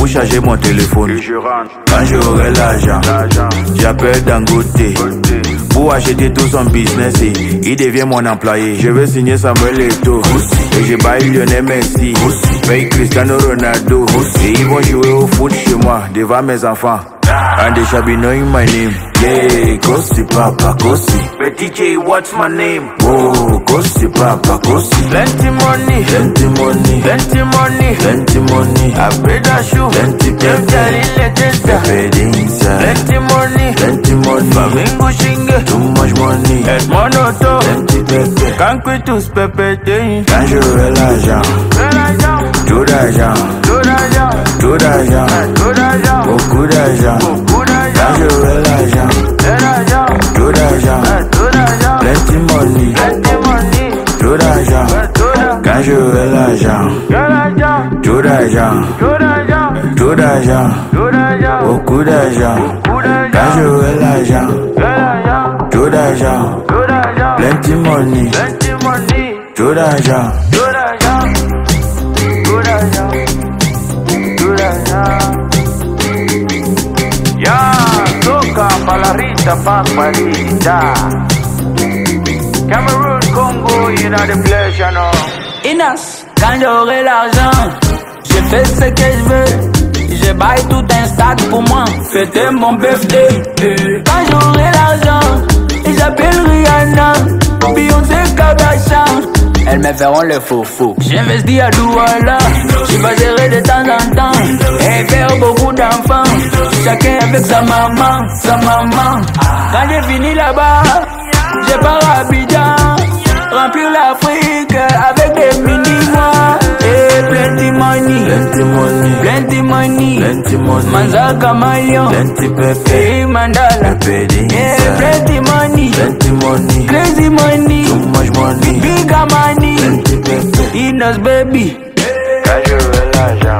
pour charger mon téléphone. Et je rentre. Quand j'aurai l'argent, j'appelle Dangote pour acheter tout son business et il devient mon employé. Je vais signer Samuel Eto'o. Et je baille Lionel Messi, paye Cristiano Ronaldo. Et ils vont jouer au foot chez moi devant mes enfants. And they shall be knowing my name. Yeah, Kosi Papa Kosi. But DJ, what's my name? Oh, Kosi Papa Kosi. Plenty money. Plenty money, Plenty money. plenty money. I pray that shoe. Plenty plenty. tell it later. Pepe inside. Plenty money. Plenty money. Flamingo shinge. Too much money. Et monoto. Plenty pepe. Concretus pepete. Quand j'aurai l'argent, tout d'argent, tout d'argent, beaucoup d'argent. Quand j'aurai l'argent, tout d'argent, plenty money, Duracağım Bence öleceğim Duracağım Plenty money. Duracağım Bence öleceğim Duracağım Duracağım Okudacağım Bence öleceğim Duracağım Plenty money. Duracağım Duracağım Cameroon, Congo, the. Inas, quand j'aurai l'argent, je fais ce que je veux. Je baille tout un stade pour moi, fêter mon birthday. Quand j'aurai l'argent, j'appelle Rihanna, Beyoncé Kardashian. Elles me feront le faux faux. J'investis à Douala, je passerai de temps en temps. Et faire beaucoup d'enfants, chacun avec sa maman, sa maman. Quand j'ai fini là-bas, je pars à Abidjan. Remplir l'Afrique avec des mini-mois. Et plenty money, Plenty money, plenty money. plenty money, Manzaka Mayon, plenty pepe. Mandala. Pepe Yeah, plenty money, Plenty money, crazy money, too much money. bigger money. Plenty pepe. Inos baby. Quand j'aurai l'argent, l'argent,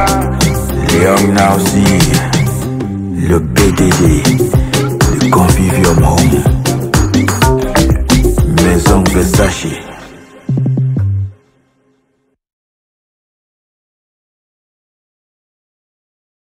Young see, le BDD, le Convivium Home, Maison Versace.